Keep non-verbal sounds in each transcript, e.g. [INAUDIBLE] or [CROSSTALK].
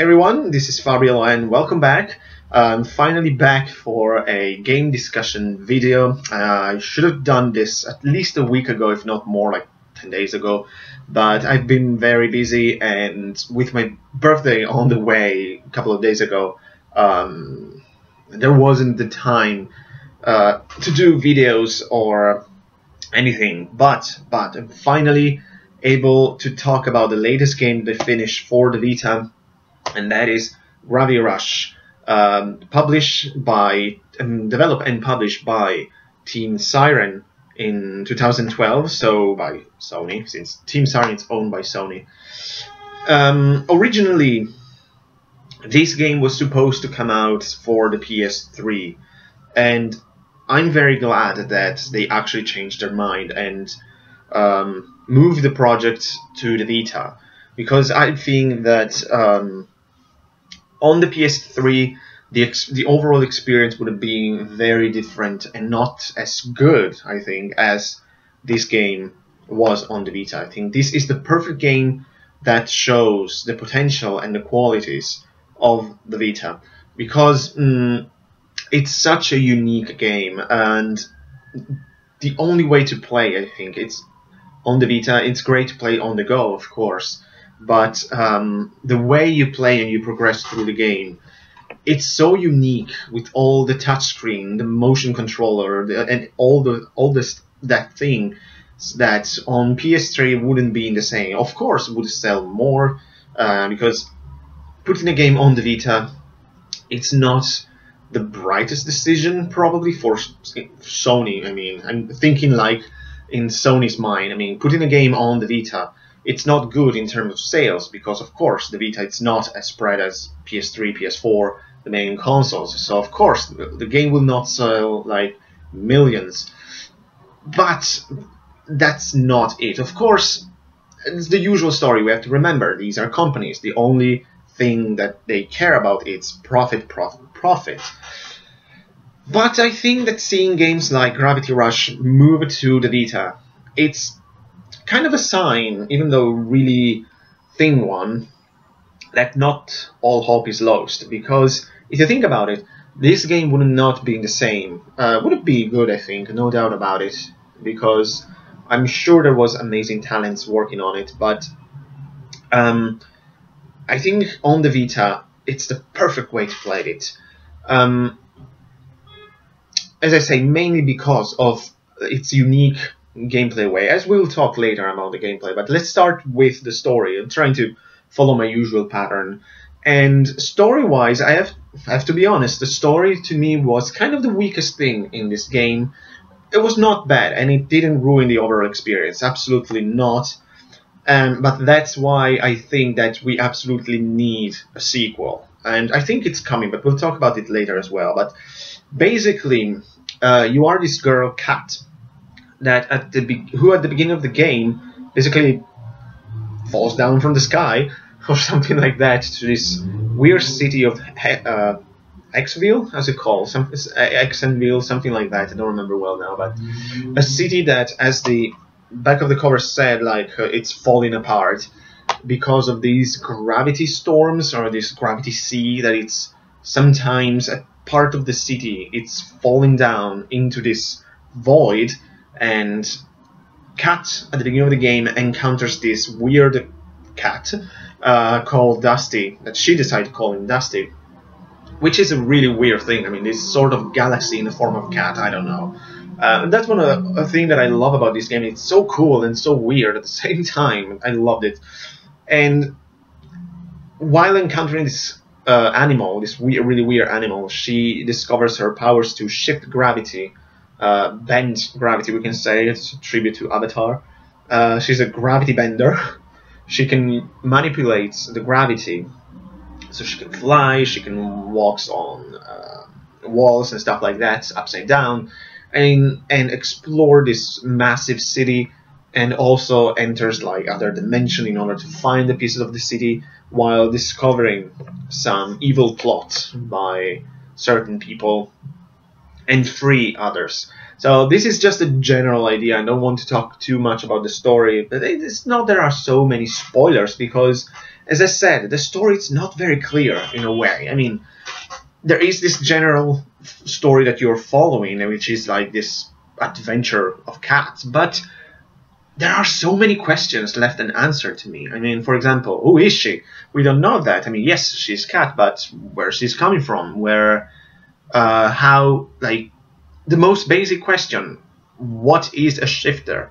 Everyone, this is Fabio and welcome back. I'm finally back for a game discussion video. Uh, I should have done this at least a week ago, if not more, like 10 days ago. But I've been very busy and with my birthday on the way a couple of days ago, um, there wasn't the time uh, to do videos or anything. But, but I'm finally able to talk about the latest game they finished for the Vita and that is Gravity Rush, um, published by, um, developed and published by Team Siren in 2012, so by Sony, since Team Siren is owned by Sony. Um, originally, this game was supposed to come out for the PS3, and I'm very glad that they actually changed their mind and um, moved the project to the Vita, because I think that um, on the PS3, the ex- the overall experience would have been very different and not as good, I think, as this game was on the Vita. I think this is the perfect game that shows the potential and the qualities of the Vita because mm, it's such a unique game and the only way to play, I think, it's on the Vita. It's great to play on the go, of course, but um, the way you play and you progress through the game, it's so unique with all the touchscreen, the motion controller, the, and all the all this that thing that on PS3 wouldn't be in the same. Of course, would sell more uh, because putting a game on the Vita, it's not the brightest decision probably for Sony. I mean, I'm thinking like in Sony's mind. I mean, putting a game on the Vita it's not good in terms of sales because of course the Vita it's not as spread as PS3, PS4, the main consoles. So of course the game will not sell like millions. But that's not it. Of course, it's the usual story. We have to remember these are companies. The only thing that they care about is profit, profit, profit. But I think that seeing games like Gravity Rush move to the Vita, it's kind of a sign, even though really thin one, that not all hope is lost. Because if you think about it, this game would not be the same. Uh, would it be good? I think, no doubt about it. Because I'm sure there was amazing talents working on it, but um, I think on the Vita, it's the perfect way to play it. Um, as I say, mainly because of its unique gameplay way, as we'll talk later about the gameplay. But let's start with the story. I'm trying to follow my usual pattern. And story-wise, I have I have to be honest. The story to me was kind of the weakest thing in this game. It was not bad, and it didn't ruin the overall experience. Absolutely not. Um, but that's why I think that we absolutely need a sequel, and I think it's coming. But we'll talk about it later as well. But basically, uh, you are this girl, Kat, that at the who at the beginning of the game basically falls down from the sky [LAUGHS] or something like that to this weird city of uh, Exville, as it called, some Exenville, something like that. I don't remember well now, but a city that, as the back of the cover said, like uh, it's falling apart because of these gravity storms or this gravity sea that it's sometimes a part of the city it's falling down into this void and Kat at the beginning of the game encounters this weird cat uh, called Dusty that she decided to call him Dusty, which is a really weird thing. I mean, this sort of galaxy in the form of cat. I don't know. Uh, that's one of a thing that I love about this game. It's so cool and so weird at the [LAUGHS] same time. I loved it. And while encountering this uh, animal, this weird, really weird animal, she discovers her powers to shift gravity uh, bend gravity, we can say. It's a tribute to Avatar. Uh, she's a gravity bender. [LAUGHS] she can manipulate the gravity. So she can fly, she can walk on uh, walls and stuff like that, upside down, and, and explore this massive city and also enters like other dimension in order to find the pieces of the city while discovering some evil plot by certain people and free others. So this is just a general idea. I don't want to talk too much about the story, but it's not there are so many spoilers because as I said, the story is not very clear in a way. I mean, there is this general story that you're following, which is like this adventure of Kat's, but there are so many questions left unanswered to me. I mean, for example, who is she? We don't know that. I mean, yes, she's Kat, but where she's coming from, where, uh, how, like, the most basic question, what is a shifter?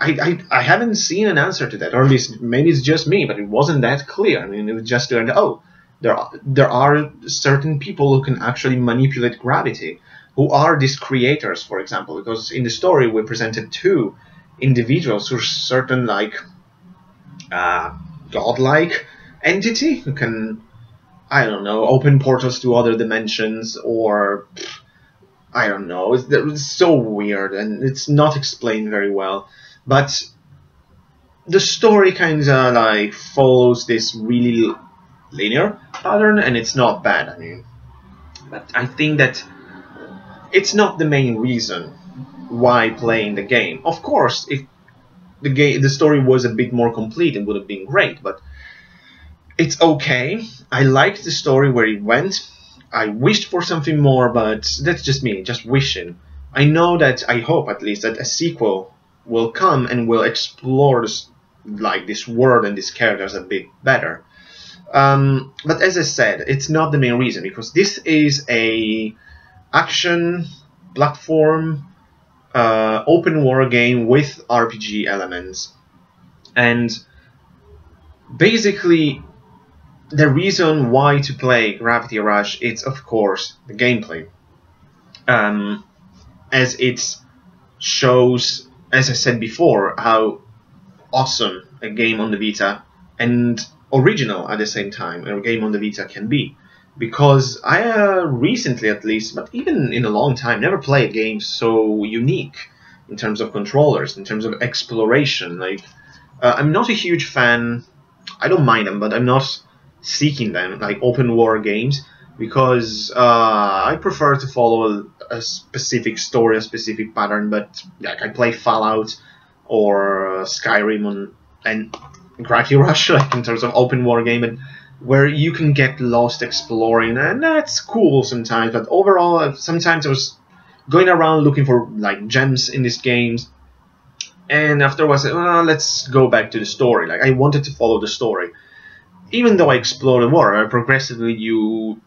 I, I, I haven't seen an answer to that, or at least maybe it's just me, but it wasn't that clear. I mean, it was just learned, oh, there are, there are certain people who can actually manipulate gravity, who are these creators, for example, because in the story we presented two individuals who are certain like uh, godlike entity who can I don't know open portals to other dimensions or I don't know it's, it's so weird and it's not explained very well but the story kind of like follows this really linear pattern and it's not bad I mean but I think that it's not the main reason why playing the game. Of course, if the game the story was a bit more complete, it would have been great, but it's okay. I liked the story where it went. I wished for something more, but that's just me, just wishing. I know that I hope at least that a sequel will come and will explore this, like this world and these characters a bit better. Um, but as I said, it's not the main reason because this is a action platform uh, open world game with RPG elements. And basically, the reason why to play Gravity Rush is, of course, the gameplay. Um, as it shows, as I said before, how awesome a game on the Vita and original at the same time a game on the Vita can be because I uh, recently, at least, but even in a long time, never played games so unique in terms of controllers, in terms of exploration. Like, uh, I'm not a huge fan. I don't mind them, but I'm not seeking them like open war games because uh, I prefer to follow a, a, specific story, a specific pattern. But like I play Fallout or uh, Skyrim on, and Gravity [LAUGHS] Rush, like in terms of open war game, and where you can get lost exploring, and that's cool sometimes. But overall, sometimes I was going around looking for like gems in these games, and afterwards, well, let's go back to the story. Like I wanted to follow the story, even though I explored the world. Progressively, you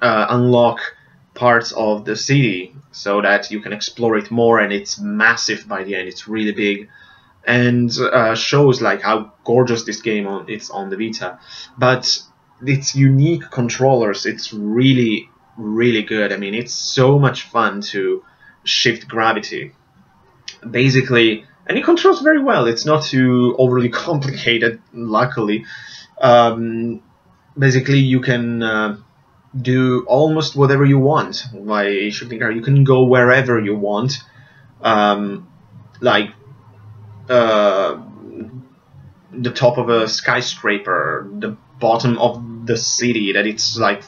uh, unlock parts of the city so that you can explore it more, and it's massive by the end. It's really big and uh, shows like how gorgeous this game on it's on the Vita. But its unique controllers, it's really, really good. I mean, it's so much fun to shift gravity. Basically, and it controls very well. It's not too overly [LAUGHS] complicated, luckily. Um, basically, you can uh, do almost whatever you want by shifting gravity. You can go wherever you want. Um, like uh, the top of a skyscraper, the bottom of the city, that it's like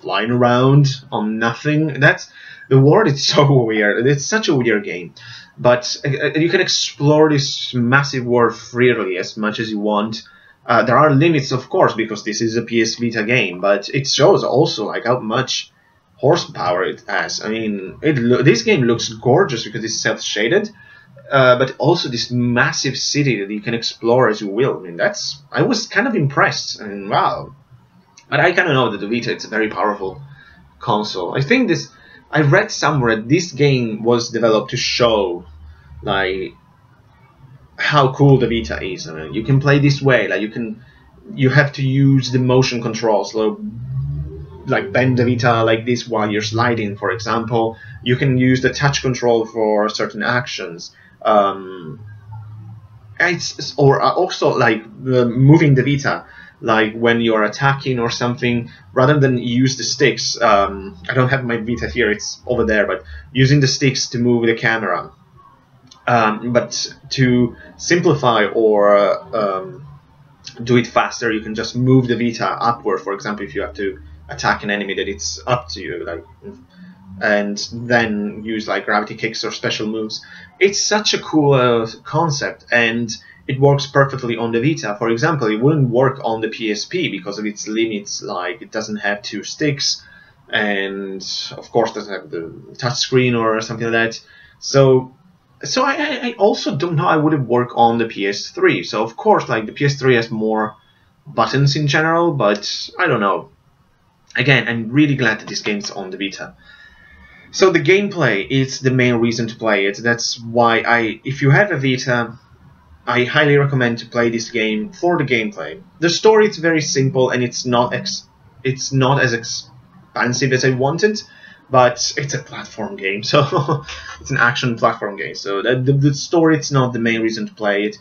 flying around on nothing. That's the world is [LAUGHS] so weird. It's such a weird game, but uh, you can explore this massive world freely as much as you want. Uh, there are limits, of course, because this is a PS Vita game, but it shows also like how much horsepower it has. I mean, it this game looks gorgeous because it's cel shaded uh, but also this massive city that you can explore as you will. I mean, that's I was kind of impressed and wow. But I kind of know that the Vita it's a very powerful console. I think this I read somewhere this game was developed to show like how cool the Vita is. I mean, you can play this way. Like you can, you have to use the motion controls, like, like bend the Vita like this while you're sliding, for example. You can use the touch control for certain actions um, it's or also like uh, moving the Vita, like when you're attacking or something, rather than use the sticks. Um, I don't have my Vita here; it's over there. But using the sticks to move the camera. Um, but to simplify or um, do it faster, you can just move the Vita upward. For example, if you have to attack an enemy, that it's up to you. Like and then use like gravity kicks or special moves. It's such a cool uh, concept, and it works perfectly on the Vita. For example, it wouldn't work on the PSP because of its limits, like it doesn't have two sticks, and of course doesn't have the touchscreen or something like that. So, so I, I also don't know how would it work on the PS3. So of course, like the PS3 has more buttons in general, but I don't know. Again, I'm really glad that this game's on the Vita. So the gameplay is the main reason to play it. That's why I, if you have a Vita, I highly recommend to play this game for the gameplay. The story is very simple and it's not ex it's not as expansive as I wanted, but it's a platform game, so [LAUGHS] it's an action platform game. So the, the, the story is not the main reason to play it,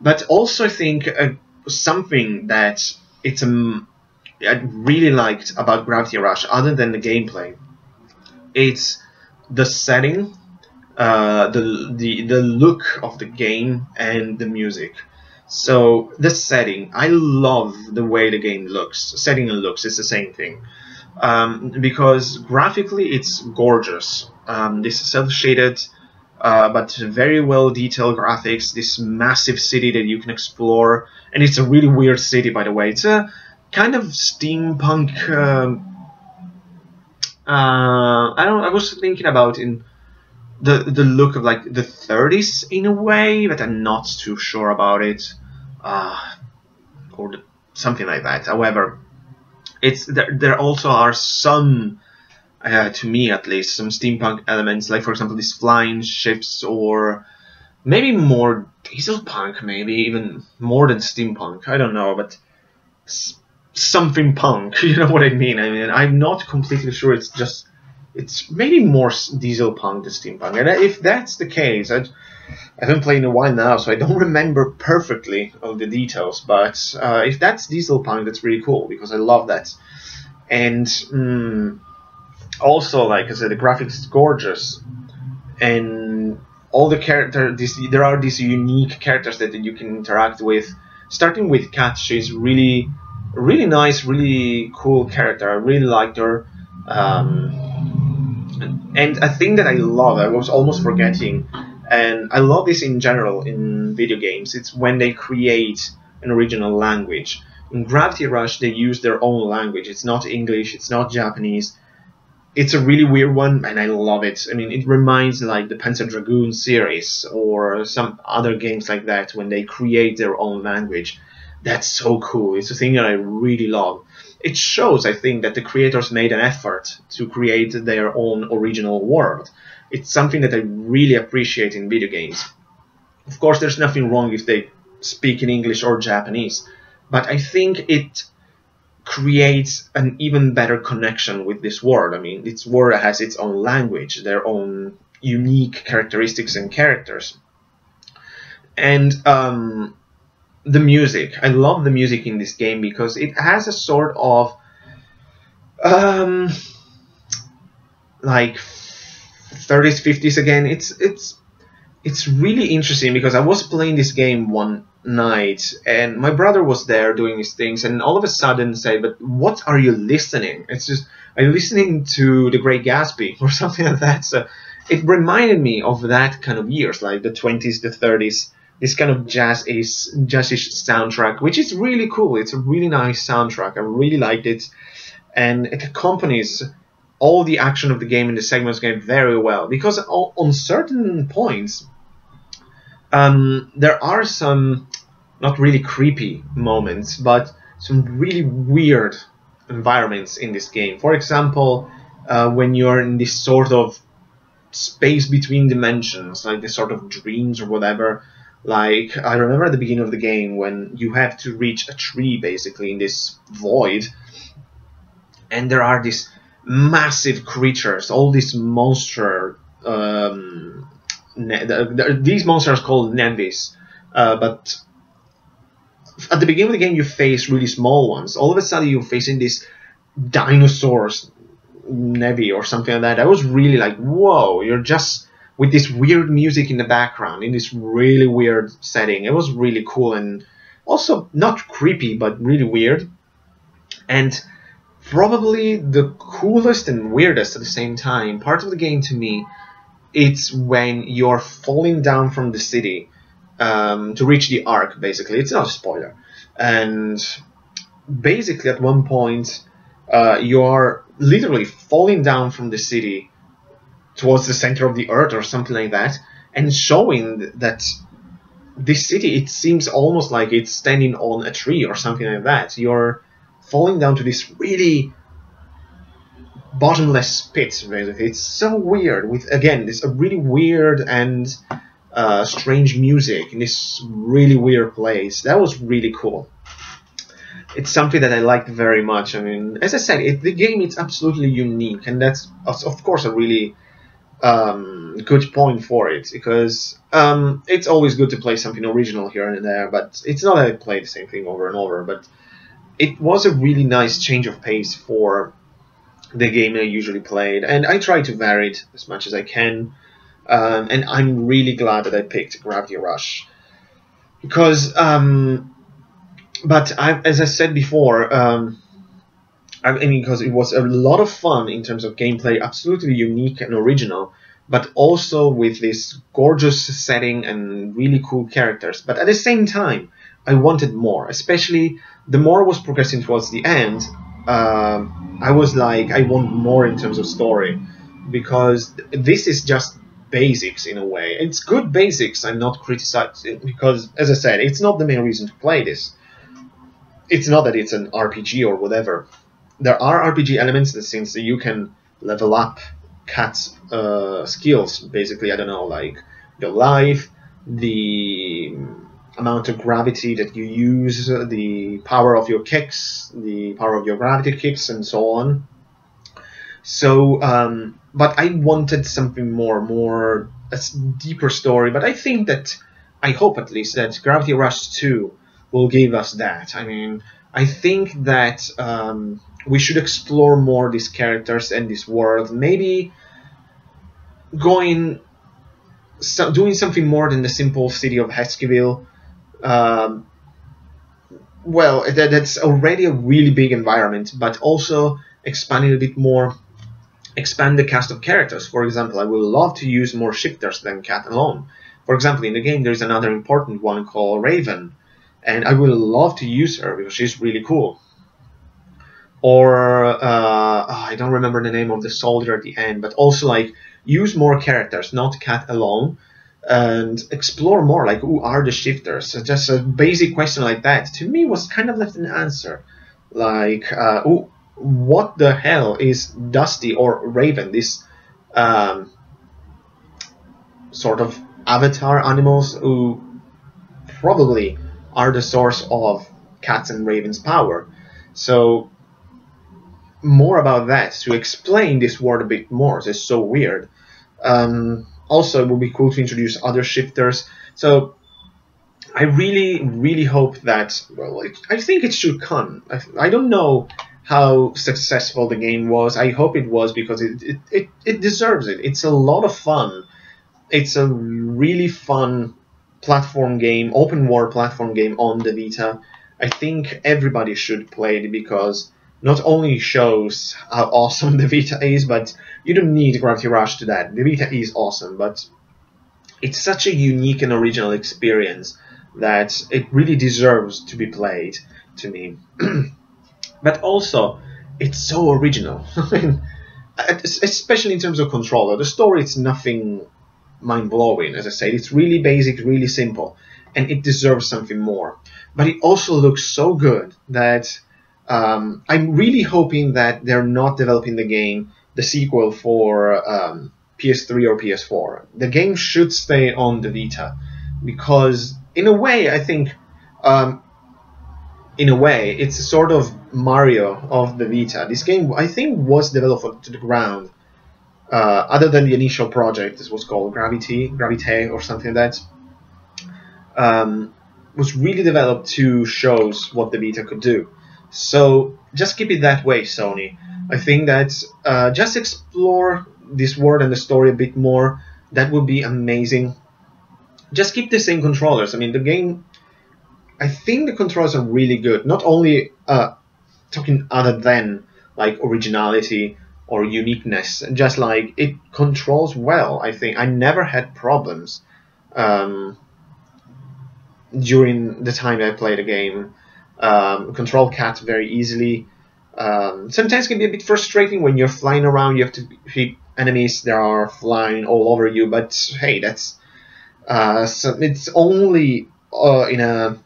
but also I think uh, something that it's um, I really liked about Gravity Rush, other than the gameplay, it's the setting uh, the the the look of the game and the music. So the setting, I love the way the game looks. Setting and looks, it's the same thing. Um, because graphically it's gorgeous. Um, this cel-shaded, uh, but very well detailed graphics. This massive city that you can explore, and it's a really weird city, by the way. It's a kind of steampunk. Um, uh, I don't. I was thinking about in the the look of like the 30s in a way, but I'm not too sure about it, uh, or something like that. However, it's there. There also are some, uh, to me at least, some steampunk elements, like for example these flying ships, or maybe more diesel punk, maybe even more than steampunk. I don't know, but something punk. [LAUGHS] You know what I mean? I mean, I'm not completely sure. It's just it's maybe more diesel punk than steampunk. And if that's the case, I, I haven't played in a while now, so I don't [LAUGHS] remember perfectly all the details. But uh, if that's diesel punk, that's really cool because I love that. And mm, also, like I said, the graphics is gorgeous, and all the character, this, there are these unique characters that you can interact with. Starting with Kat, she's really, really nice, really cool character. I really liked her. Um, and a thing that I love, I was almost forgetting, and I love this in general in video games, it's when they create an original language. In Gravity Rush, they use their own language. It's not English, it's not Japanese. It's a really weird one, and I love it. I mean, it reminds like the Panzer Dragoon series or some other games like that when they create their own language. That's so cool. It's a thing that I really love it shows, I think, that the creators made an effort to create their own original world. It's something that I really appreciate in video games. Of course, there's nothing wrong if they speak in English or Japanese, but I think it creates an even better connection with this world. I mean, this world has its own language, their own unique characteristics and characters. And um, the music. I love the music in this game because it has a sort of um, like 30s, 50s again. It's it's it's really interesting because I was playing this game one night and my brother was there doing his things and all of a sudden said, "But what are you listening?" It's just are you listening to The Great Gatsby [LAUGHS] or something like that? So it reminded me of that kind of years, like the 20s, the 30s this kind of jazz is jazzish soundtrack, which is really cool. It's a really nice soundtrack. I really liked it, and it accompanies all the action of the game in the segments game very well. Because on certain points, um, there are some not really creepy moments, but some really weird environments in this game. For example, uh, when you're in this sort of space between dimensions, like this sort of dreams or whatever, like, I remember at the beginning of the game when you have to reach a tree basically in this void, and there are these massive creatures, all these monster. Um, these monsters called Nevis, uh, but at the beginning of the game you face really small ones. All of a sudden you're facing these dinosaurs, Nevi or something like that. I was really like, whoa! You're just with this weird music in the background in this really weird setting. It was really cool and also not creepy but really weird. And probably the coolest and weirdest at the same time part of the game to me it's when you're falling down from the city um, to reach the arc Basically, it's not a spoiler, and basically at one point uh, you are literally falling down from the city towards the center of the earth or something like that, and showing that this city it seems almost like it's standing on a tree or something like that. You're falling down to this really bottomless pit basically. It's so weird with again this a really weird and uh, strange music in this really weird place. That was really cool. It's something that I liked very much. I mean as I said it, the game is absolutely unique and that's of course a really um, good point for it because um, it's always good to play something original here and there but it's not that I play the same thing over and over but it was a really nice change of pace for the game I usually played, and I try to vary it as much as I can. Um, and I'm really glad that I picked Gravity Rush because, um, but I, as I said before, um, I mean because it was a lot of fun in terms of gameplay, absolutely unique and original, but also with this gorgeous setting and really cool characters. But at the same time, I wanted more, especially the more I was progressing towards the end. Um, I was like, I want more in terms of story because this is just basics in a way. It's good basics. I'm not criticizing because, as I said, it's not the main reason to play this. It's not that it's an RPG or whatever. There are RPG elements that since you can level up Kat's uh, skills, basically, I don't know, like your life, the amount of gravity that you use, the power of your kicks, the power of your gravity kicks, and so on. So, um, but I wanted something more, more a deeper story. But I think that I hope at least that Gravity Rush 2 will give us that. I mean, I think that um, we should explore more these characters and this world. Maybe going, so, doing something more than the simple city of Heskyville um, well, that, that's already a really big environment, but also expanding a bit more, expand the cast of characters. For example, I would love to use more shifters than Kat alone. For example, in the game, there's another important one called Raven, and I would love to use her because she's really cool. Or uh, oh, I don't remember the name of the soldier at the end, but also like use more characters, not Kat alone, and explore more like who are the shifters? So just a basic question like that to me was kind of left an answer. Like uh, who, what the hell is Dusty or Raven this um, sort of avatar animals who probably are the source of Kat's and ravens power? So more about that to explain this world a bit more it's so weird. Um, also, it would be cool to introduce other shifters. So I really, really hope that, well, it, I think it should come. I, I, don't know how successful the game was. I hope it was because it, it, it, it deserves it. It's a lot of fun. It's a really fun platform game, open world platform game on the Vita. I think everybody should play it because not only shows how awesome [LAUGHS] the Vita is, but you don't need Gravity Rush to that. The Vita is awesome, but it's such a unique and original experience that it really deserves to be played to me. [CLEARS THROAT] but also, it's so original. [LAUGHS] especially in terms of controller. The story is nothing mind-blowing, as I said. It's really basic, really simple, and it deserves something more. But it also looks so good that um, I'm really hoping that they're not developing the game, the sequel for um, PS3 or PS4. The game should stay on the Vita because, in a way, I think, um, in a way, it's a sort of Mario of the Vita. This game, I think, was developed to the ground. Uh, other than the initial project, this was called Gravity, Gravite, or something like that. Um, was really developed to show what the Vita could do. So just keep it that way, Sony. I think that uh, just explore this world and the story a bit more. That would be amazing. Just keep the same controllers. I mean, the game. I think the controllers are really good. Not only uh, talking other than like originality or uniqueness, just like it controls well. I think I never had problems. Um, during the time I played the game. Um, control Kat very easily. Um, sometimes can be a bit frustrating when you're flying around. You have to hit enemies that are flying all over you. But hey, that's uh, so it's only uh, in a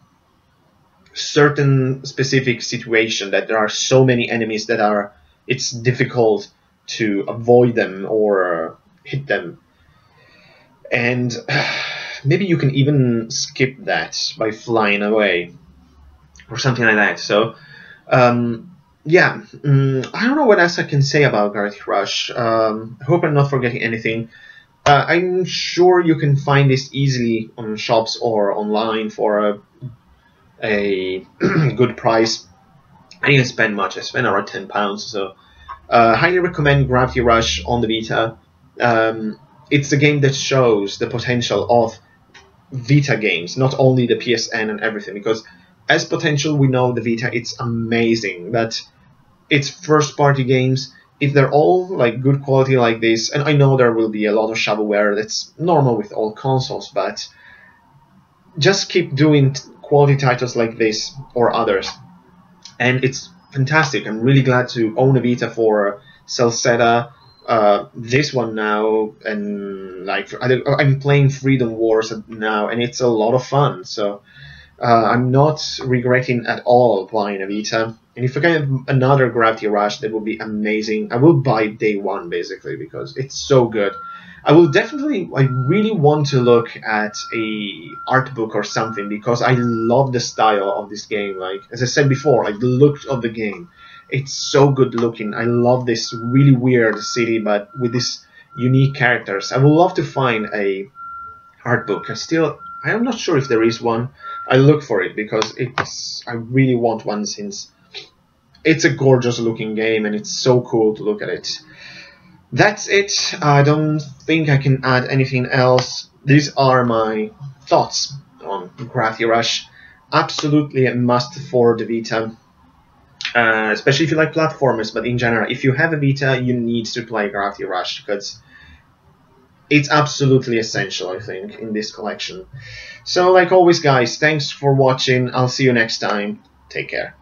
certain specific situation that there are so many enemies that are it's difficult to avoid them or hit them. And [SIGHS] maybe you can even skip that by flying away or something like that. So, um, yeah, mm, I don't know what else I can say about Gravity Rush. Um, I hope I'm not forgetting anything. Uh, I'm sure you can find this easily on shops or online for a, a [CLEARS THROAT] good price. I didn't spend much. I spent around ten pounds. So, uh, highly recommend Gravity Rush on the Vita. Um, it's a game that shows the potential of Vita games, not only the PSN and everything. Because as potential, we know the Vita it's amazing. But it's first party games. If they're all like good quality like this, and I know there will be a lot of shovelware, that's normal with all consoles, but just keep doing quality titles like this or others, and it's fantastic. I'm really glad to own a Vita for Celceta, uh, this one now, and like I'm playing Freedom Wars now, and it's a lot of fun. So uh, I'm not regretting at all buying a Vita. And if I get another Gravity Rush, that would be amazing. I will buy day one basically because it's so good. I will definitely, I really want to look at a art book or something because I love the style of this game. Like as I said before, like the look of the game, it's so good looking. I love this really weird city, but with these unique characters. I would love to find a art book. I still, I'm not sure if there is one. I look for it because it's, I really want one since it's a gorgeous looking game and it's so cool to look at it. That's it. I don't think I can add anything else. These are my thoughts on Gravity Rush. Absolutely a must for the Vita. Uh, especially if you like platformers, but in general, if you have a Vita, you need to play Gravity Rush because it's absolutely essential, I think, in this collection. So, like always, guys, thanks for watching. I'll see you next time. Take care.